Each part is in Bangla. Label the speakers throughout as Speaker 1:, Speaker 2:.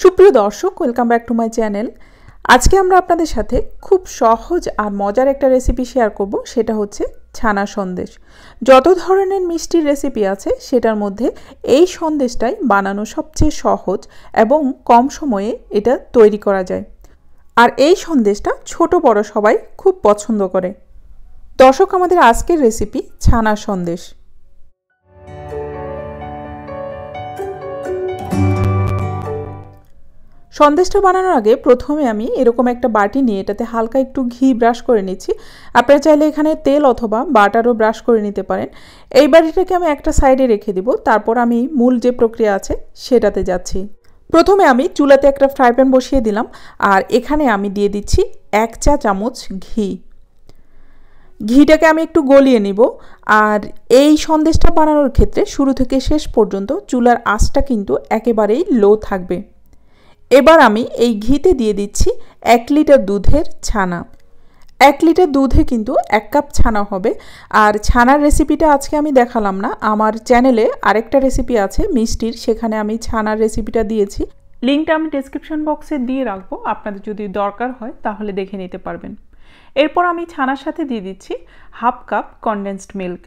Speaker 1: সুপ্রিয় দর্শক welcome back to my channel আজকে আমরা আপনাদের সাথে খুব সহজ আর মজার একটা রেসিপি শেয়ার করব, সেটা হচ্ছে ছানা সন্দেশ। যত ধরনের মিষ্টির রেসিপি আছে, সেটার মধ্যে এই সন্দেশটাই বানানো সবচেয়ে সহজ এবং কম সময়ে এটা তৈরি করা যায়। আর এই সন্দেশটা ছোট বড় সবাই খুব পছন্দ করে। দর্শক, আমাদের আজকের রেসিপি ছানা সন্দেশ। সন্দেশটা বানানোর আগে প্রথমে আমি এরকম একটা বাটি নিয়ে এটাতে হালকা একটু ঘি ব্রাশ করে নিচ্ছি। আপনারা চাইলে এখানে তেল অথবা বাটারও ব্রাশ করে নিতে পারেন। এই বাটিটাকে আমি একটা সাইডে রেখে দিব, তারপর আমি মূল যে প্রক্রিয়া আছে সেটাতে যাচ্ছি। প্রথমে আমি চুলাতে একটা ফ্রাই প্যান বসিয়ে দিলাম আর এখানে আমি দিয়ে দিচ্ছি এক চা চামচ ঘি। ঘিটাকে আমি একটু গলিয়ে নিব আর এই সন্দেশটা বানানোর ক্ষেত্রে শুরু থেকে শেষ পর্যন্ত চুলার আঁচটা কিন্তু একেবারেই লো থাকবে। এবার আমি এই ঘিতে দিয়ে দিচ্ছি এক লিটার দুধের ছানা। এক লিটার দুধে কিন্তু এক কাপ ছানা হবে। আর ছানার রেসিপিটা আজকে আমি দেখালাম না। আমার চ্যানেলে আরেকটা রেসিপি আছে মিষ্টির, সেখানে আমি ছানার রেসিপিটা দিয়েছি। লিঙ্কটা আমি ডিসক্রিপশন বক্সে দিয়ে রাখব। আপনাদের যদি দরকার হয় তাহলে দেখে নিতে পারবেন। এরপর আমি ছানার সাথে দিয়ে দিচ্ছি হাফ কাপ কনডেন্সড মিল্ক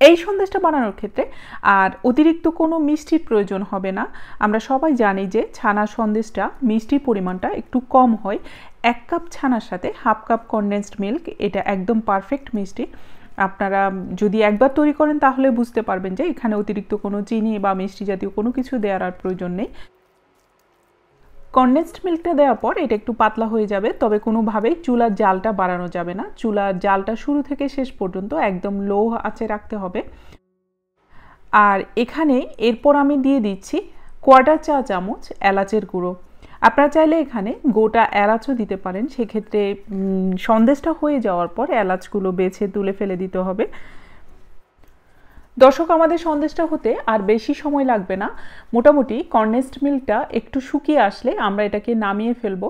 Speaker 1: এই সন্দেশটা বানানোর ক্ষেত্রে আর অতিরিক্ত কোনো মিষ্টির প্রয়োজন হবে না। আমরা সবাই জানি যে ছানা সন্দেশটা মিষ্টির পরিমাণটা একটু কম হয়। এক কাপ ছানার সাথে হাফ কাপ কনডেন্সড মিল্ক এটা একদম পারফেক্ট মিষ্টি। আপনারা যদি একবার তৈরি করেন তাহলে বুঝতে পারবেন যে এখানে অতিরিক্ত কোনো চিনি বা মিষ্টি জাতীয় কোনো কিছু দেওয়ার আর প্রয়োজন নেই। কনডেন্সড মিল্কটা দেওয়ার পর এটা একটু পাতলা হয়ে যাবে, তবে কোনোভাবেই চুলার জালটা বাড়ানো যাবে না। চুলার জালটা শুরু থেকে শেষ পর্যন্ত একদম লো আঁচে রাখতে হবে। আর এখানে এরপর আমি দিয়ে দিচ্ছি কোয়ার্টার চা চামচ এলাচের গুঁড়ো। আপনারা চাইলে এখানে গোটা এলাচও দিতে পারেন, সেক্ষেত্রে সন্দেশটা হয়ে যাওয়ার পর এলাচগুলো বেছে তুলে ফেলে দিতে হবে। দর্শক, আমাদের সন্দেশটা হতে আর বেশি সময় লাগবে না। মোটামুটি কর্নেস্ট মিল্কটা একটু শুকিয়ে আসলে আমরা এটাকে নামিয়ে ফেলব।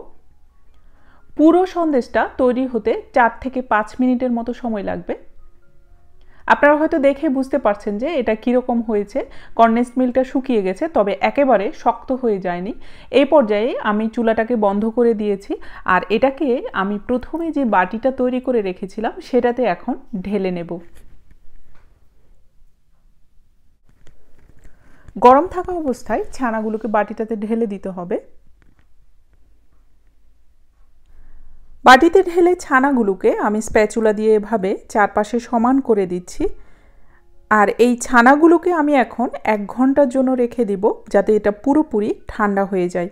Speaker 1: পুরো সন্দেশটা তৈরি হতে চার থেকে পাঁচ মিনিটের মতো সময় লাগবে। আপনারা হয়তো দেখে বুঝতে পারছেন যে এটা কীরকম হয়েছে। কর্নেস্ট মিলটা শুকিয়ে গেছে, তবে একেবারে শক্ত হয়ে যায়নি। এই পর্যায়ে আমি চুলাটাকে বন্ধ করে দিয়েছি আর এটাকে আমি প্রথমে যে বাটিটা তৈরি করে রেখেছিলাম, সেটাতে এখন ঢেলে নেব। গরম থাকা অবস্থায় ছানাগুলোকে বাটিটাতে ঢেলে দিতে হবে। বাটিতে ঢেলে ছানাগুলোকে আমি স্প্যাচুলা দিয়ে এভাবে চারপাশে সমান করে দিচ্ছি। আর এই ছানাগুলোকে আমি এখন এক ঘণ্টার জন্য রেখে দিব যাতে এটা পুরোপুরি ঠান্ডা হয়ে যায়।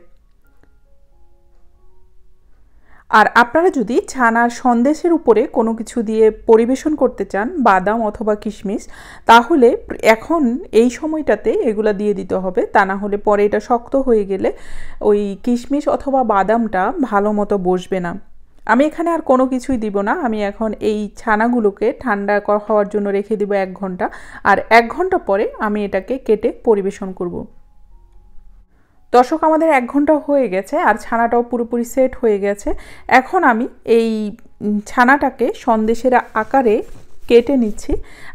Speaker 1: আর আপনারা যদি ছানার সন্দেশের উপরে কোনো কিছু দিয়ে পরিবেশন করতে চান, বাদাম অথবা কিশমিশ, তাহলে এখন এই সময়টাতে এগুলো দিয়ে দিতে হবে। তা না হলে পরে এটা শক্ত হয়ে গেলে ওই কিশমিশ অথবা বাদামটা ভালো মতো বসবে না। আমি এখানে আর কোনো কিছুই দিব না। আমি এখন এই ছানাগুলোকে ঠান্ডা হওয়ার জন্য রেখে দিব এক ঘণ্টা। আর এক ঘণ্টা পরে আমি এটাকে কেটে পরিবেশন করব। দর্শক আমাদের এক ঘণ্টা হয়ে গেছে, আর ছানাটাও পুরোপুরি সেট হয়ে গেছে। এখন আমি এই ছানাটাকে সন্দেশের আকারে কেটে নিচ্ছি।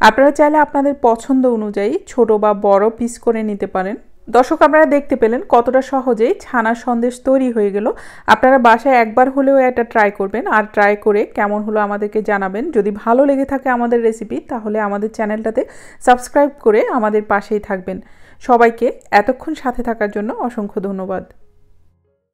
Speaker 1: আপনারা চাইলে আপনাদের পছন্দ অনুযায়ী ছোট বা বড় পিস করে নিতে পারেন। দর্শক, আপনারা দেখতে পেলেন কতটা সহজেই ছানার সন্দেশ তৈরি হয়ে গেল। আপনারা বাসায় একবার হলেও এটা ট্রাই করবেন আর ট্রাই করে কেমন হলো আমাদেরকে জানাবেন। যদি ভালো লেগে থাকে আমাদের রেসিপি তাহলে আমাদের চ্যানেলটাতে সাবস্ক্রাইব করে আমাদের পাশেই থাকবেন। সবাইকে এতক্ষণ সাথে থাকার জন্য অসংখ্য ধন্যবাদ।